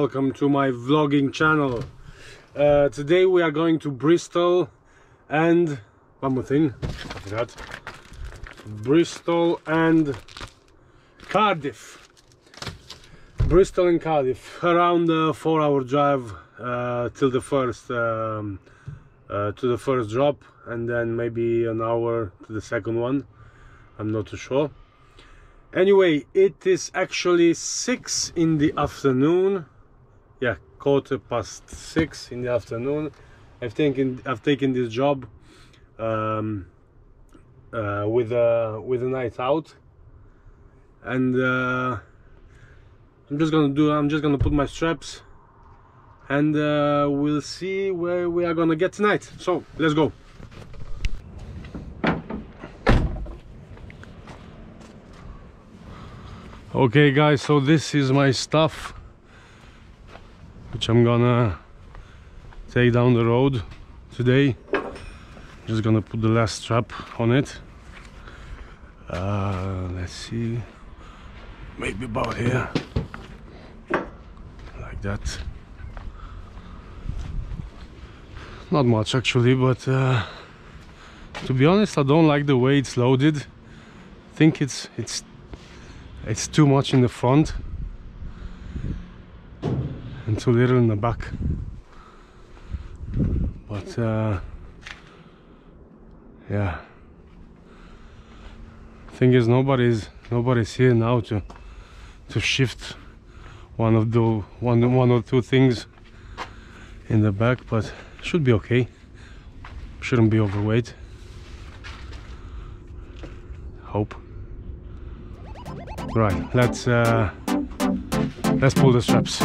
Welcome to my vlogging channel. Uh, today we are going to Bristol and one more thing, I forgot. Bristol and Cardiff. Bristol and Cardiff, around a four-hour drive uh, till the first um, uh, to the first drop, and then maybe an hour to the second one. I'm not too sure anyway it is actually six in the afternoon yeah quarter past six in the afternoon. I've taken i've taken this job um, uh, with a with a night out. And uh, i'm just gonna do i'm just gonna put my straps and uh, we'll see where we are gonna get tonight. So let's go. Okay guys so this is my stuff which I'm gonna take down the road today. Just gonna put the last strap on it. Uh, let's see. Maybe about here. Like that. Not much actually but uh, to be honest I don't like the way it's loaded. I think it's it's it's too much in the front too little in the back but uh, yeah. Thing is nobody's nobody's here now to to shift one of the one one or two things in the back but should be okay. Shouldn't be overweight. Hope. Right, let's uh, let's pull the straps.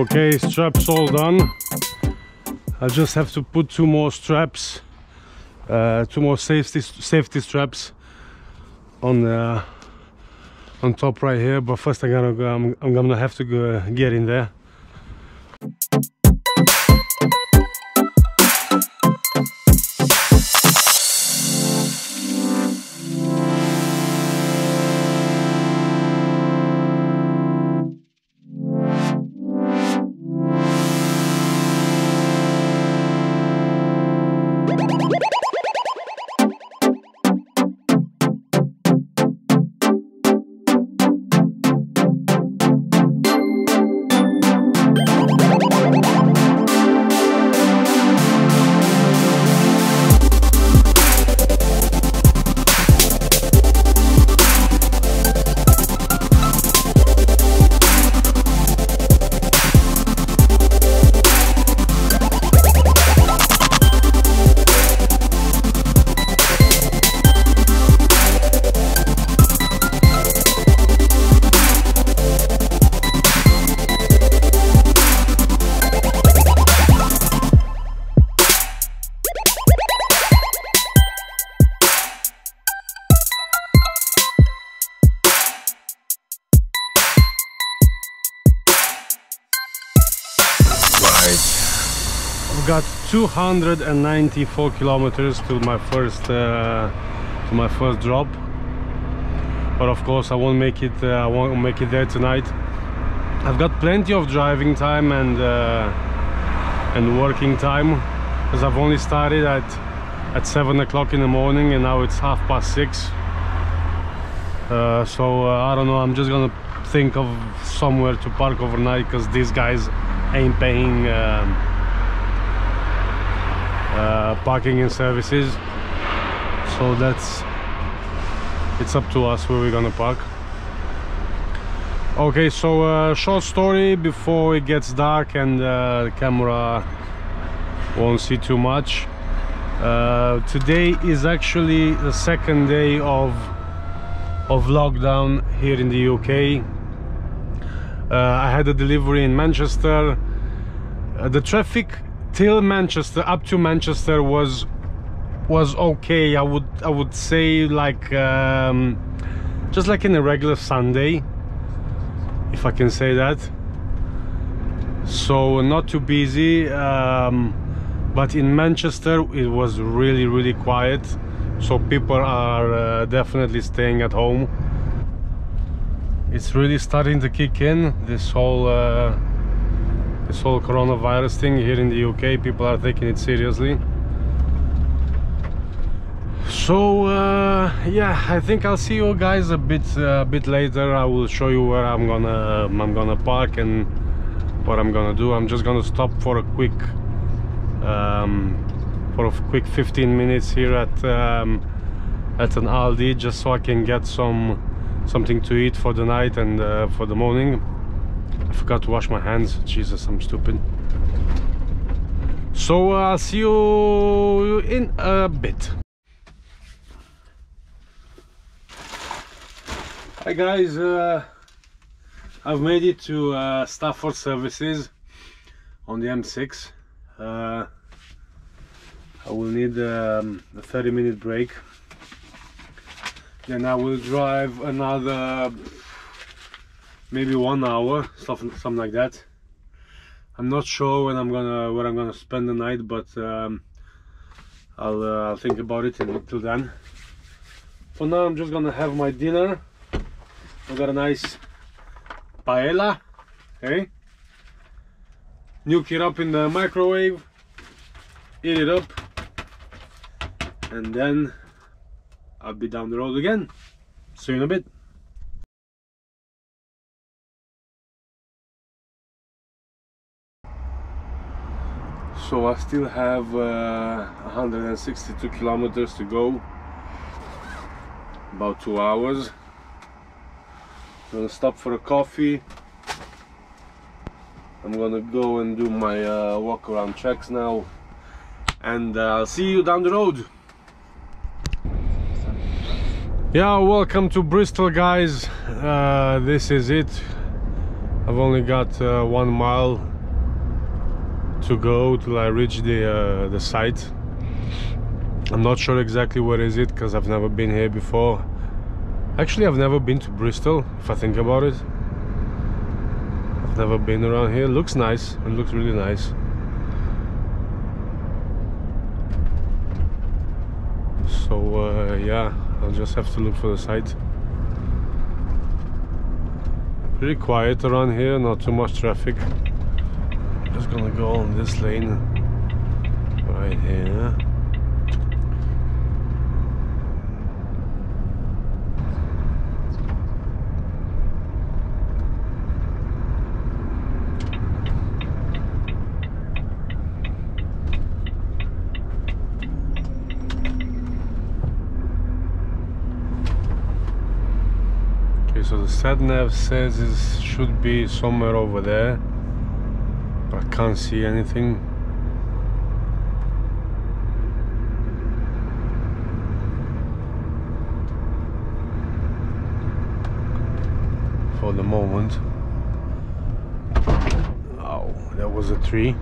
Okay straps all done. I just have to put two more straps uh, two more safety safety straps on uh, on top right here but first I'm gonna go, I'm, I'm gonna have to go get in there I've got 294 kilometers to my first uh, to my first drop. But of course I won't make it uh, I won't make it there tonight. I've got plenty of driving time and uh, and working time because I've only started at at seven o'clock in the morning and now it's half past six. Uh, so uh, I don't know I'm just gonna think of somewhere to park overnight because these guys ain't paying um, parking and services. So that's it's up to us where we're gonna park. Okay so uh, short story before it gets dark and uh, the camera won't see too much. Uh, today is actually the second day of of lockdown here in the UK Uh, I had a delivery in Manchester. Uh, the traffic till Manchester, up to Manchester, was was okay. I would I would say like um, just like in a regular Sunday, if I can say that. So not too busy. Um, but in Manchester it was really really quiet so people are uh, definitely staying at home it's really starting to kick in this whole uh, this whole coronavirus thing here in the UK people are taking it seriously. So uh, yeah I think I'll see you guys a bit a bit later. I will show you where I'm gonna I'm gonna park and what I'm gonna do. I'm just gonna stop for a quick um, for a quick 15 minutes here at um, at an Aldi just so I can get some something to eat for the night and uh, for the morning I forgot to wash my hands. Jesus I'm stupid. So uh, I'll see you in a bit. Hi guys. Uh, I've made it to uh, Stafford Services on the M6 uh, I will need um, a 30 minute break. Then I will drive another maybe one hour something, something like that. I'm not sure when I'm gonna where I'm gonna spend the night but um, I'll, uh, I'll think about it until then. For now I'm just gonna have my dinner. I got a nice paella okay nuke it up in the microwave eat it up and then I'll be down the road again. See you in a bit so I still have uh, 162 kilometers to go. About two hours. Gonna stop for a coffee. I'm gonna go and do my uh, walk around checks now. And uh, I'll see you down the road. Yeah welcome to Bristol guys. Uh, this is it. I've only got uh, one mile to go till I reach the uh, the site I'm not sure exactly where is it because I've never been here before actually I've never been to Bristol if I think about it I've never been around here. Looks nice. It looks really nice. So uh, yeah, I'll just have to look for the site. Pretty quiet around here, not too much traffic. Just gonna go on this lane right here. so the sat nav says it should be somewhere over there I can't see anything. For the moment. Oh that was a tree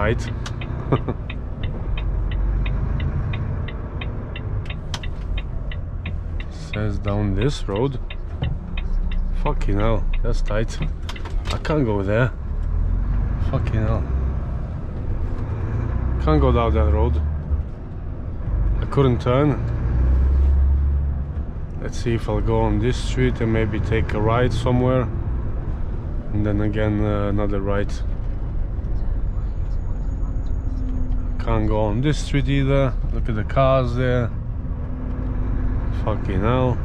tight. Says down this road. Fucking hell, that's tight. I can't go there. Fucking hell. Can't go down that road. I couldn't turn. Let's see if I'll go on this street and maybe take a right somewhere. And then again uh, another right. Can't go on this street either. Look at the cars there. Fucking hell.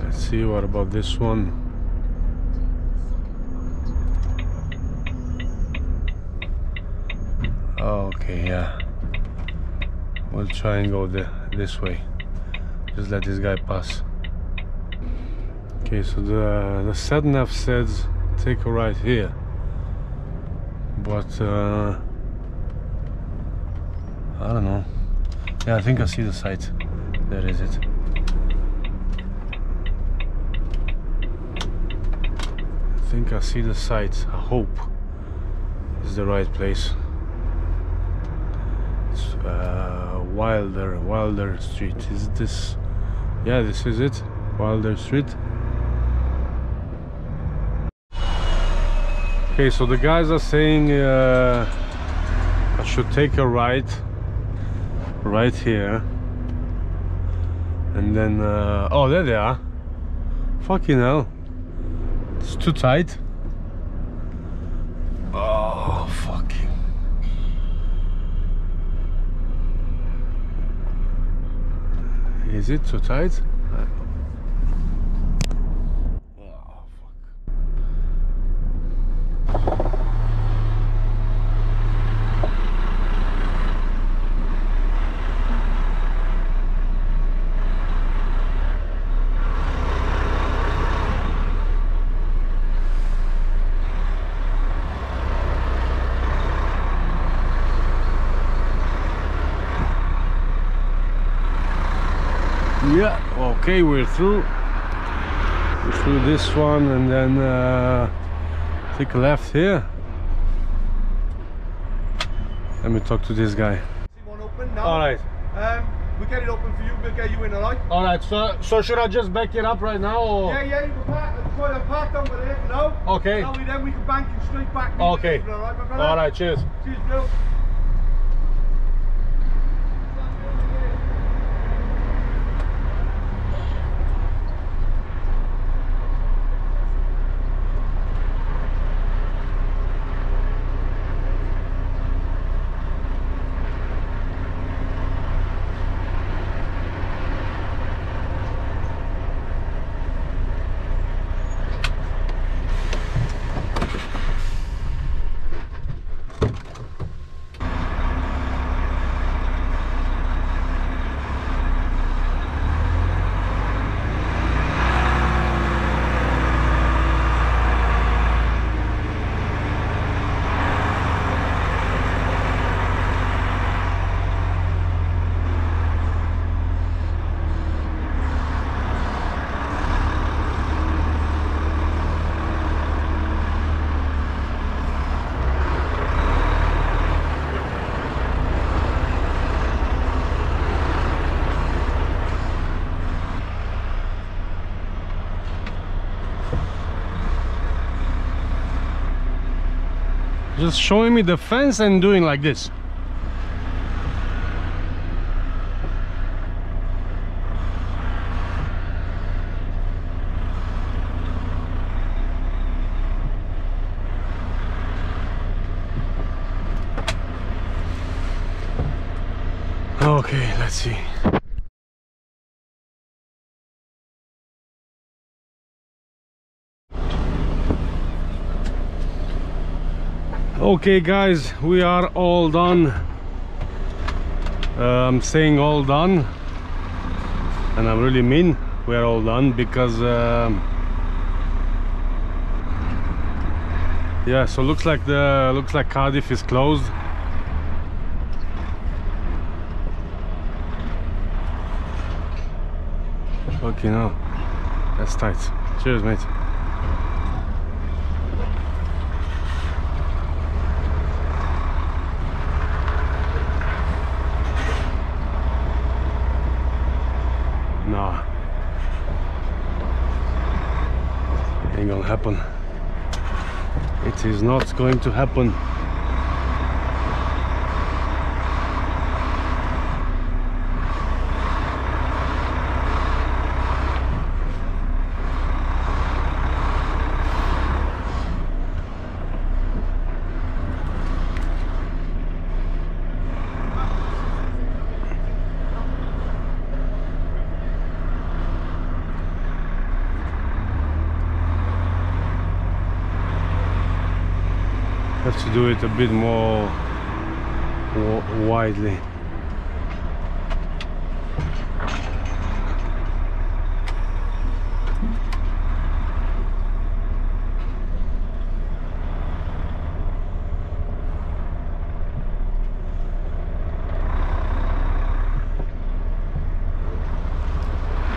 Let's see what about this one. Okay, yeah. We'll try and go the, this way. Just let this guy pass. Okay, so the the sat nav says take a right here, but uh, I don't know. Yeah, I think I see the site. There is it. I think I see the site. I hope is the right place. It's uh, Wilder, Wilder Street. Is this? Yeah, this is it. Wilder Street. Okay, so the guys are saying uh, I should take a right, right here, and then uh, oh, there they are. Fucking hell, it's too tight. Oh, fucking. Is it too tight? Oh, fuck. Yeah, okay, we're through. We're through this one and then uh, take a left here. Let me talk to this guy. See one open now. Alright. Um, we get it open for you. We'll get you in, alright? Alright, so so should I just back it up right now or Yeah, yeah. We'll park, try park down with it now. Okay. Now we then we can bank you straight back. Okay. all right, all right cheers. Cheers, Bill. Just showing me the fence and doing like this. Okay, let's see. Okay guys, we are all done. Uh, I'm saying all done. And I'm really mean we are all done because um, yeah so looks like the looks like Cardiff is closed. Fucking hell that's tight. Cheers mate No. Ain't gonna happen. It is not going to happen. Have to do it a bit more widely.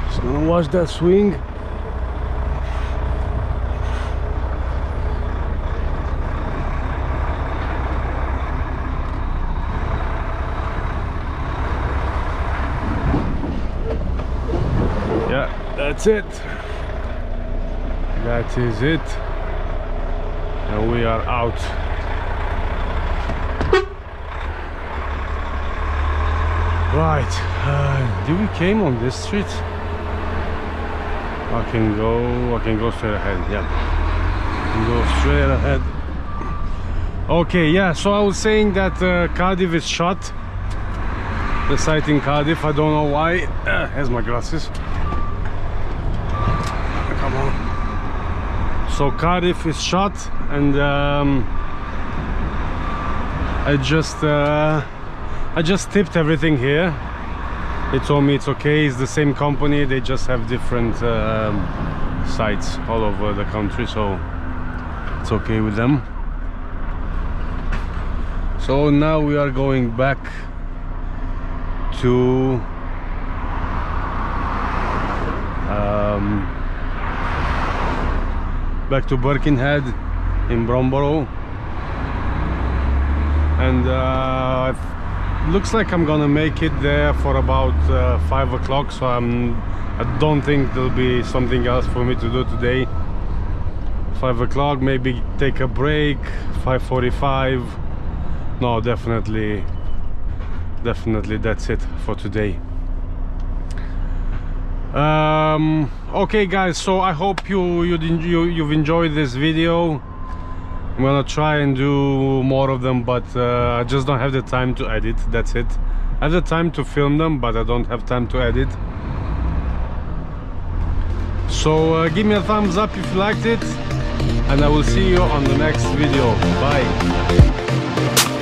Just gonna watch that swing. Yeah, that's it. That is it. And we are out. Right, uh, we came on this street? I can go, I can go straight ahead, yeah. Go straight ahead. Okay, yeah, so I was saying that uh, Cardiff is shut. The site in Cardiff, I don't know why. Uh, here's my glasses. Come on. So Cardiff is shut and um, I just uh, I just tipped everything here. They told me it's okay, it's the same company, they just have different um, sites all over the country, so it's okay with them. So now we are going back to um, back to Birkenhead in Bromborough. And uh, looks like I'm gonna make it there for about uh, five o'clock so I'm I don't think there'll be something else for me to do today. Five o'clock maybe take a break 5:45 no definitely definitely that's it for today um okay guys so i hope you you, you you've enjoyed this video. I'm gonna try and do more of them but uh, i just don't have the time to edit that's it. I have the time to film them but i don't have time to edit. So uh, give me a thumbs up if you liked it and i will see you on the next video. Bye